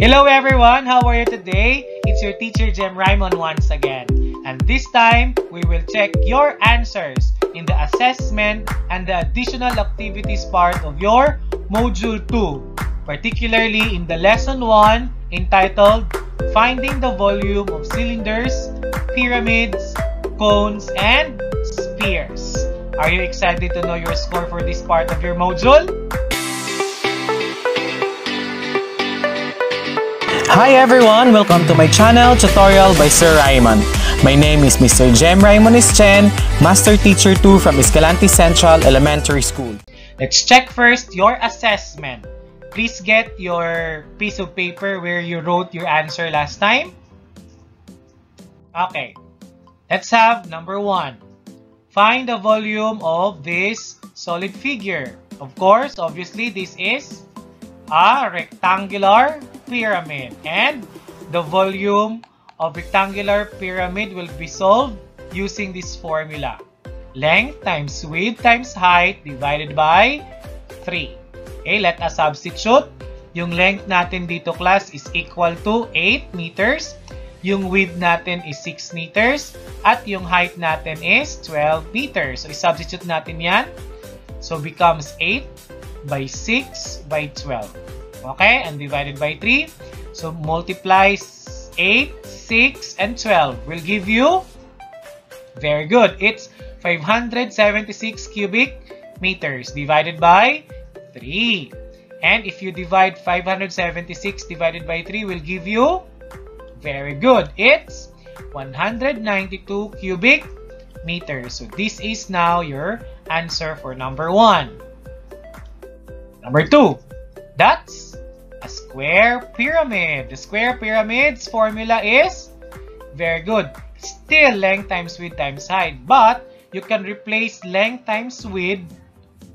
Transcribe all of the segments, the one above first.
Hello everyone, how are you today? It's your teacher Jem Raymond once again. And this time, we will check your answers in the assessment and the additional activities part of your Module 2, particularly in the Lesson 1 entitled Finding the Volume of Cylinders, Pyramids, Cones, and Spheres. Are you excited to know your score for this part of your module? Hi everyone! Welcome to my channel, Tutorial by Sir Raymond. My name is Mr. Jem Raimonis Chen, Master Teacher 2 from Escalante Central Elementary School. Let's check first your assessment. Please get your piece of paper where you wrote your answer last time. Okay, let's have number one. Find the volume of this solid figure. Of course, obviously, this is a rectangular pyramid. And the volume of rectangular pyramid will be solved using this formula. Length times width times height divided by 3. Okay, let us substitute. Yung length natin dito class is equal to 8 meters. Yung width natin is 6 meters. At yung height natin is 12 meters. So, i-substitute natin yan. So, becomes 8 by 6 by 12. Okay? And divided by 3. So, multiply 8, 6, and 12 will give you, very good, it's 576 cubic meters divided by 3. And if you divide 576 divided by 3 will give you, very good, it's 192 cubic meters. So, this is now your answer for number 1. Number 2, that's a square pyramid. The square pyramid's formula is very good. Still length times width times height. But you can replace length times width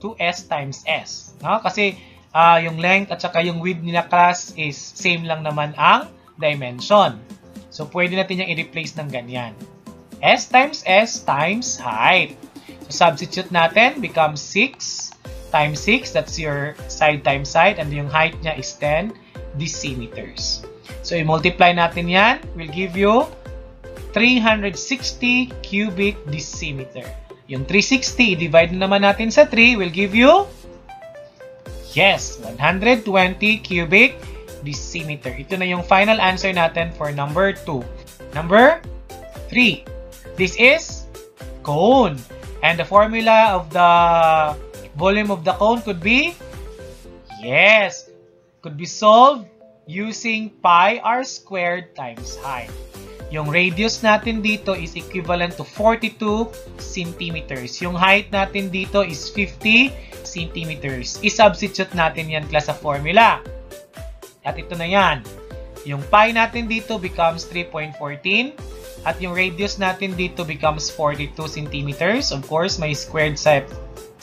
to S times S. No? Kasi uh, yung length at saka yung width nila class is same lang naman ang dimension. So pwede natin yung i-replace ng ganyan. S times S times height. So substitute natin becomes 6 times 6, that's your side times side, and yung height niya is 10 decimeters. So, i-multiply natin yan, will give you 360 cubic decimeter. Yung 360, i-divide naman natin sa 3, will give you, yes, 120 cubic decimeter. Ito na yung final answer natin for number 2. Number 3, this is cone. And the formula of the volume of the cone could be? Yes, could be solved using pi r squared times height. Yung radius natin dito is equivalent to 42 centimeters. Yung height natin dito is 50 centimeters. I-substitute natin yan class sa formula. At ito na yan. Yung pi natin dito becomes 3.14 at yung radius natin dito becomes 42 centimeters. Of course, may squared sa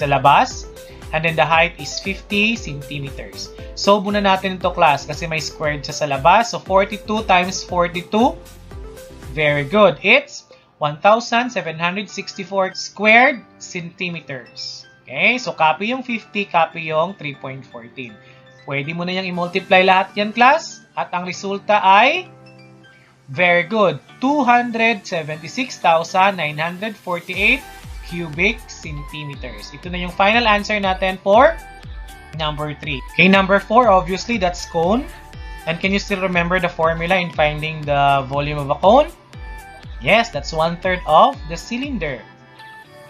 sa labas. And then the height is 50 centimeters. So, muna natin ito class kasi may squared siya sa labas. So, 42 times 42. Very good. It's 1,764 squared centimeters. Okay? So, copy yung 50, copy yung 3.14. Pwede mo na yung i-multiply lahat yan, class. At ang resulta ay, very good, 276,948 cubic centimeters. Ito na yung final answer natin for number 3. Okay, number 4, obviously, that's cone. And can you still remember the formula in finding the volume of a cone? Yes, that's one-third of the cylinder.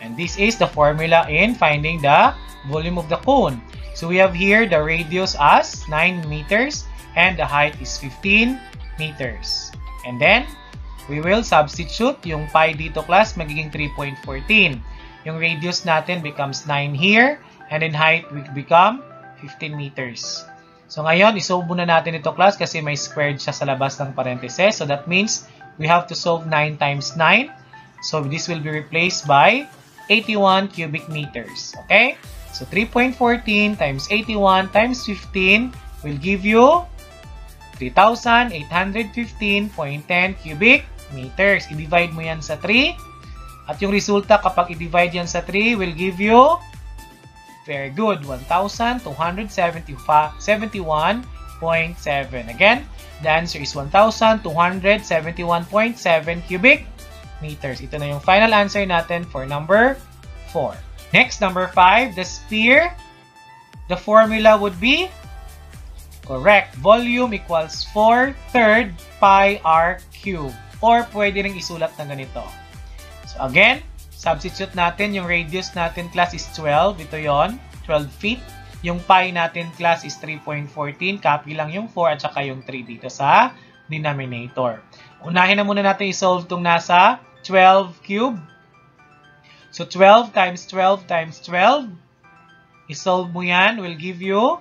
And this is the formula in finding the volume of the cone. So we have here the radius as 9 meters and the height is 15 meters. And then, we will substitute yung pi dito class magiging 3.14. Yung radius natin becomes 9 here and in height we become 15 meters. So ngayon, isolve muna natin ito class kasi may squared siya sa labas ng parentheses. So that means we have to solve 9 times 9. So this will be replaced by 81 cubic meters. Okay? So 3.14 times 81 times 15 will give you 3,815.10 cubic meters. I-divide mo yan sa 3. At yung resulta kapag i-divide yan sa 3 will give you, very good, 1,271 Again, the answer is 1,271.7 cubic meters. Ito na yung final answer natin for number 4. Next, number 5, the sphere. The formula would be correct. Volume equals 4 third pi r cube. Or pwede rin isulat na ganito. So again, substitute natin yung radius natin class is 12. Ito yon 12 feet. Yung pi natin class is 3.14. Copy lang yung 4 at saka yung 3 dito sa denominator. Unahin na muna natin isolve itong nasa 12 cube. So 12 times 12 times 12. Isolve mo yan will give you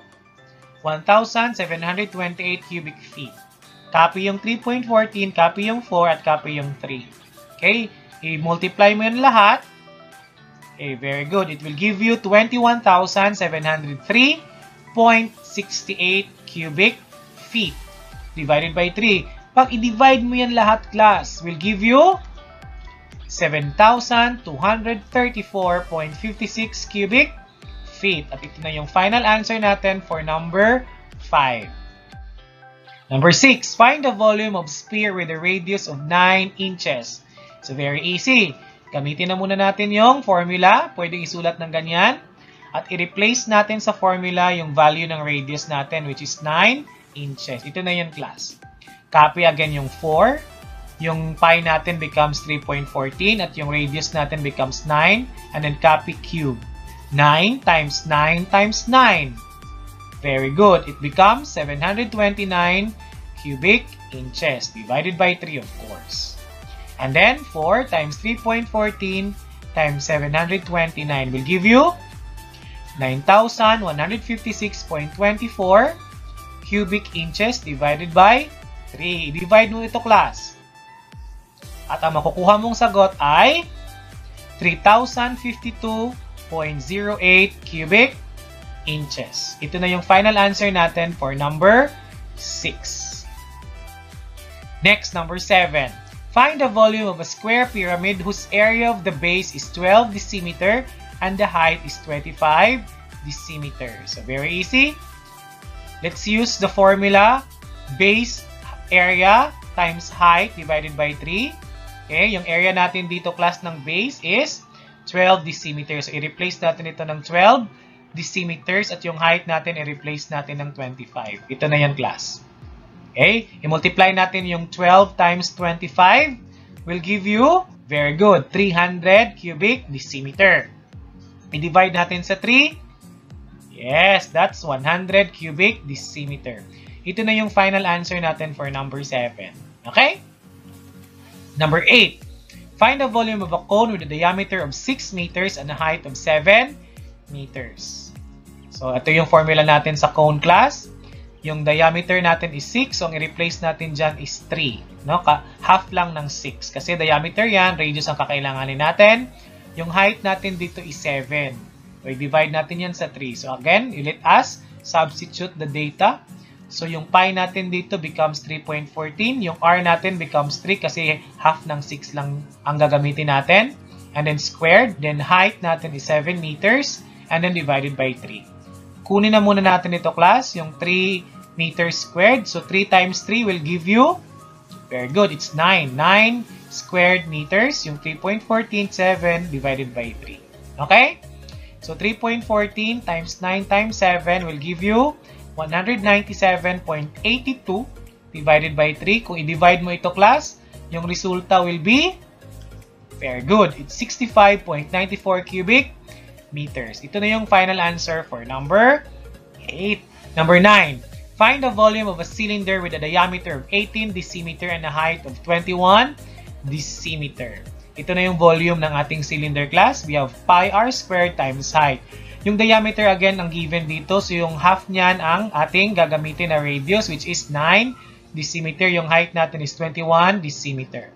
1,728 cubic feet. Copy yung 3.14, copy yung 4, at copy yung 3. Okay? I-multiply mo yan lahat. Okay, very good. It will give you 21,703.68 cubic feet divided by 3. Pag i-divide mo yan lahat, class, will give you 7,234.56 cubic feet. At ito na yung final answer natin for number 5. Number 6, find the volume of sphere with a radius of 9 inches. So, very easy. Gamitin na muna natin yung formula. Pwede isulat ng ganyan. At i-replace natin sa formula yung value ng radius natin which is 9 inches. Ito na yung class. Copy again yung 4. Yung pi natin becomes 3.14 at yung radius natin becomes 9. And then copy cube. 9 times 9 times 9. Very good. It becomes 729 cubic inches divided by 3 of course. And then 4 times 3.14 times 729 will give you 9,156.24 cubic inches divided by 3. I-divide mo ito class. At ang makukuha mong sagot ay 3,052.08 cubic inches. Ito na yung final answer natin for number 6. Next, number 7. Find the volume of a square pyramid whose area of the base is 12 decimeter and the height is 25 decimeter. So, very easy. Let's use the formula base area times height divided by 3. Okay, yung area natin dito class ng base is 12 decimeters. So, i-replace natin ito ng 12 decimeters at yung height natin i-replace natin ng 25. Ito na yan class. Okay? I-multiply natin yung 12 times 25 will give you, very good, 300 cubic decimeter. I-divide natin sa 3. Yes, that's 100 cubic decimeter. Ito na yung final answer natin for number 7. Okay? Number 8. Find the volume of a cone with a diameter of 6 meters and a height of 7 meters. So, ito yung formula natin sa cone class. Yung diameter natin is 6, so ang i-replace natin dyan is 3. No? Half lang ng 6. Kasi diameter yan, radius ang kakailanganin natin. Yung height natin dito is 7. So, i-divide natin yan sa 3. So, again, let us substitute the data. So, yung pi natin dito becomes 3.14. Yung r natin becomes 3 kasi half ng 6 lang ang gagamitin natin. And then squared. Then height natin is 7 meters. And then divided by 3. Kunin na muna natin ito class, yung 3 meters squared. So 3 times 3 will give you, very good, it's 9. 9 squared meters, yung 3.14, 7 divided by 3. Okay? So 3.14 times 9 times 7 will give you 197.82 divided by 3. Kung i-divide mo ito class, yung resulta will be, very good, it's 65.94 cubic meters. Ito na yung final answer for number 8. Number 9. Find the volume of a cylinder with a diameter of 18 decimeter and a height of 21 decimeter. Ito na yung volume ng ating cylinder class. We have pi r squared times height. Yung diameter again ang given dito. So yung half niyan ang ating gagamitin na radius which is 9 decimeter. Yung height natin is 21 decimeter.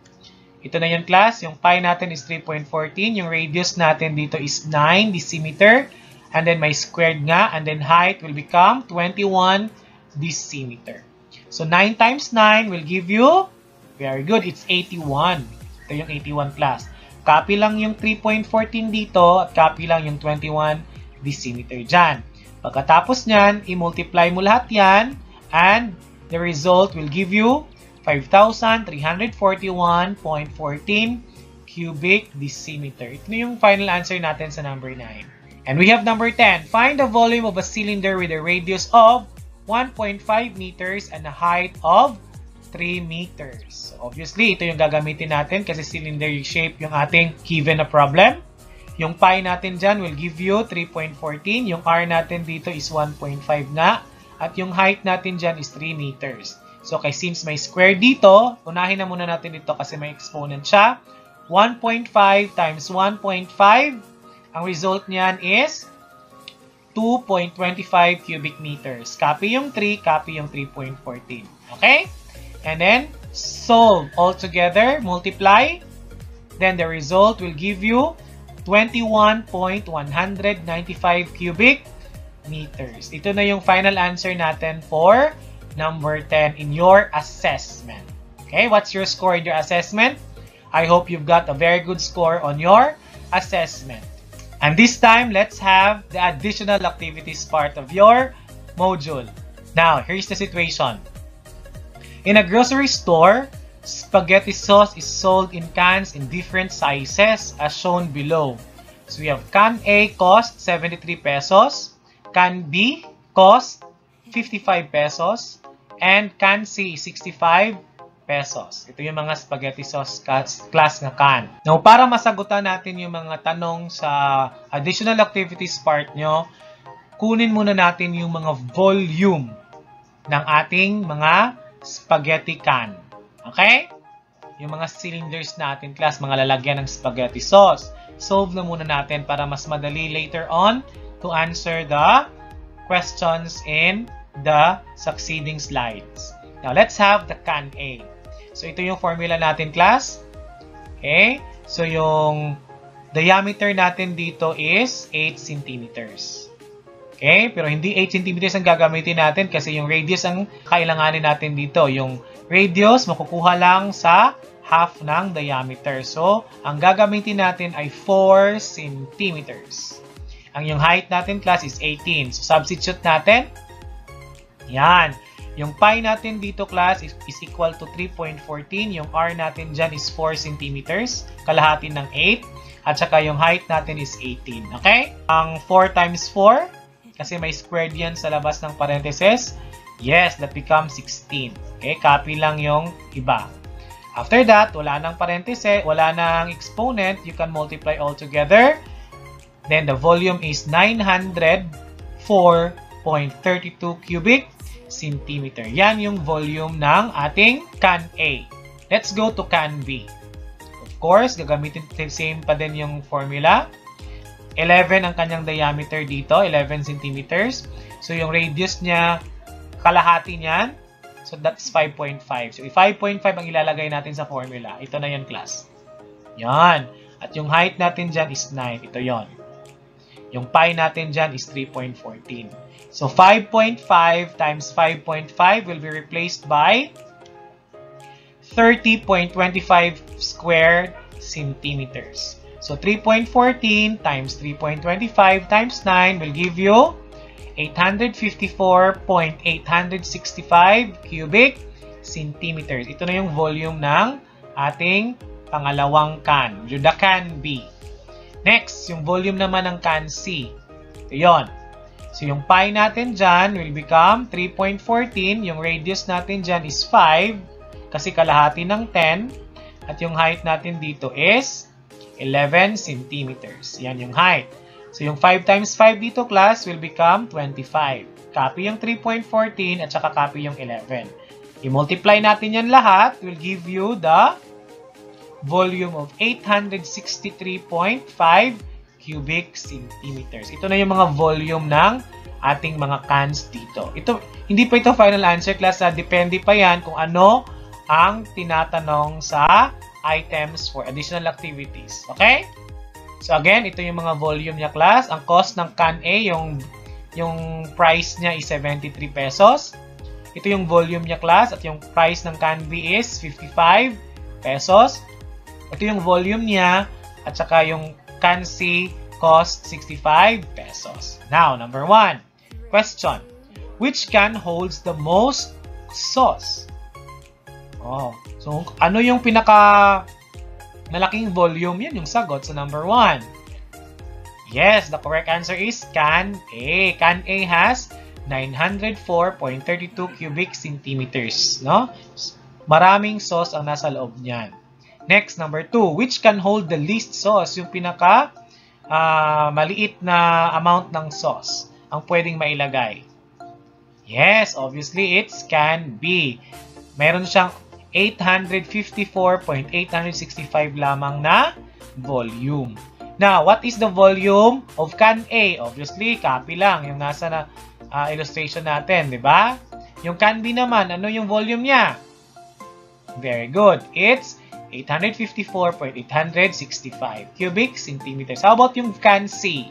Ito na yung class. Yung pi natin is 3.14. Yung radius natin dito is 9 decimeter. And then may squared nga. And then height will become 21 decimeter. So 9 times 9 will give you, very good, it's 81. Ito yung 81 class. Copy lang yung 3.14 dito at copy lang yung 21 decimeter dyan. Pagkatapos nyan, i-multiply mo lahat yan And the result will give you 5,341.14 cubic decimeter. Ito yung final answer natin sa number 9. And we have number 10. Find the volume of a cylinder with a radius of 1.5 meters and a height of 3 meters. Obviously, ito yung gagamitin natin kasi cylinder shape yung ating given na problem. Yung pi natin dyan will give you 3.14. Yung r natin dito is 1.5 nga. At yung height natin dyan is 3 meters. So, okay, since may square dito, unahin na muna natin ito kasi may exponent siya. 1.5 times 1.5, ang result niyan is 2.25 cubic meters. Copy yung 3, copy yung 3.14. Okay? And then, solve all together, multiply. Then the result will give you 21.195 cubic meters. Ito na yung final answer natin for number 10 in your assessment. Okay, what's your score in your assessment? I hope you've got a very good score on your assessment. And this time, let's have the additional activities part of your module. Now, here's the situation. In a grocery store, spaghetti sauce is sold in cans in different sizes as shown below. So we have can A cost 73 pesos, can B cost 55 pesos, and can C 65 pesos. Ito yung mga spaghetti sauce class nga can. Now, para masagutan natin yung mga tanong sa additional activities part nyo, kunin muna natin yung mga volume ng ating mga spaghetti can. Okay? Yung mga cylinders natin, class, mga lalagyan ng spaghetti sauce. Solve na muna natin para mas madali later on to answer the questions in the succeeding slides. Now, let's have the can A. So, ito yung formula natin, class. Okay? So, yung diameter natin dito is 8 centimeters. Okay? Pero hindi 8 centimeters ang gagamitin natin kasi yung radius ang kailanganin natin dito. Yung radius, makukuha lang sa half ng diameter. So, ang gagamitin natin ay 4 centimeters. Ang yung height natin, class, is 18. So, substitute natin. Yan. Yung pi natin dito, class, is, is equal to 3.14. Yung r natin dyan is 4 centimeters. Kalahati ng 8. At saka yung height natin is 18. Okay? Ang 4 times 4, kasi may squared yan sa labas ng parentheses. Yes, that becomes 16. Okay? Copy lang yung iba. After that, wala nang parentheses, wala nang exponent. You can multiply all together. Then the volume is 904.32 cubic centimeter. Yan yung volume ng ating can A. Let's go to can B. Of course, gagamitin same pa din yung formula. 11 ang kanyang diameter dito, 11 centimeters. So yung radius niya, kalahati niyan. So that's 5.5. So 5.5 ang ilalagay natin sa formula. Ito na yung class. Yan. At yung height natin dyan is 9. Ito yon. Yung pi natin dyan is 3.14. So 5.5 times 5.5 will be replaced by 30.25 squared centimeters. So 3.14 times 3.25 times 9 will give you 854.865 cubic centimeters. Ito na yung volume ng ating pangalawang can, the can B. Next, yung volume naman ng can C. Ito yun. So, yung pi natin dyan will become 3.14. Yung radius natin dyan is 5 kasi kalahati ng 10. At yung height natin dito is 11 centimeters. Yan yung height. So, yung 5 times 5 dito, class, will become 25. Copy yung 3.14 at saka copy yung 11. I-multiply natin yan lahat will give you the volume of 863.5 cubic centimeters. Ito na yung mga volume ng ating mga cans dito. Ito, hindi pa ito final answer class. Ha? Depende pa yan kung ano ang tinatanong sa items for additional activities. Okay? So again, ito yung mga volume niya class. Ang cost ng can A, yung, yung price niya is 73 pesos. Ito yung volume niya class at yung price ng can B is 55 pesos. Ito yung volume niya at saka yung can C cost 65 pesos. Now, number 1. Question. which can holds the most sauce? Oh, so ano yung pinaka malaking volume? Yan yung sagot sa number 1. Yes, the correct answer is can A. Can A has 904.32 cubic centimeters, no? Maraming sauce ang nasa loob niyan. Next, number 2, which can hold the least sauce, yung pinaka uh, maliit na amount ng sauce ang pwedeng mailagay. Yes, obviously it's can be. Meron siyang 854.865 lamang na volume. Now, what is the volume of can A? Obviously, copy lang yung nasa na uh, illustration natin, di ba? Yung can B naman, ano yung volume niya? Very good. It's 854.865 cubic centimeters. How about yung can C?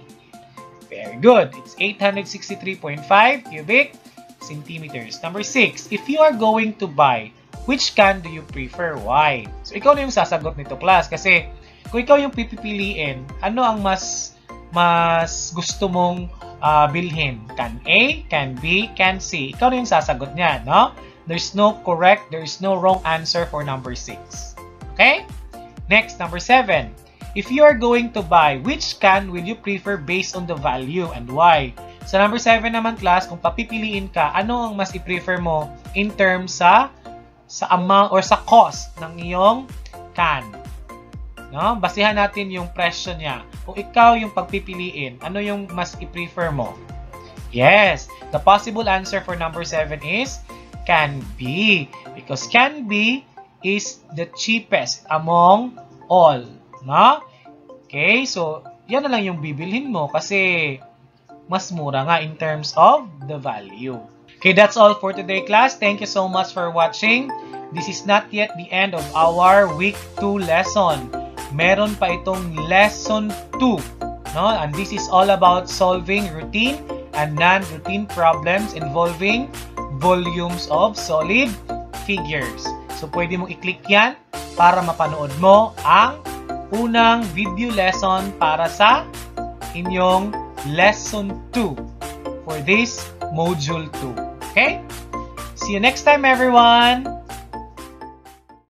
Very good. It's 863.5 cubic centimeters. Number 6, if you are going to buy, which can do you prefer? Why? So, ikaw na yung sasagot nito, class. Kasi, kung ikaw yung pipiliin, ano ang mas mas gusto mong uh, bilhin? Can A, can B, can C? Ikaw na yung sasagot niya, no? There's no correct, there's no wrong answer for number 6. Okay? Next, number 7. If you are going to buy, which can will you prefer based on the value and why? Sa number 7 naman class, kung papipiliin ka, ano ang mas i-prefer mo in terms sa sa amount or sa cost ng iyong can? No? Basihan natin yung presyo niya. Kung ikaw yung pagpipiliin, ano yung mas i-prefer mo? Yes, the possible answer for number 7 is can be. Because can be is the cheapest among all. No? Okay, so yan na lang yung bibilhin mo kasi mas mura nga in terms of the value. Okay, that's all for today class. Thank you so much for watching. This is not yet the end of our week 2 lesson. Meron pa itong lesson 2. No? And this is all about solving routine and non-routine problems involving volumes of solid figures. So, pwede mong i-click yan para mapanood mo ang unang video lesson para sa inyong lesson 2 for this module 2. Okay? See you next time, everyone!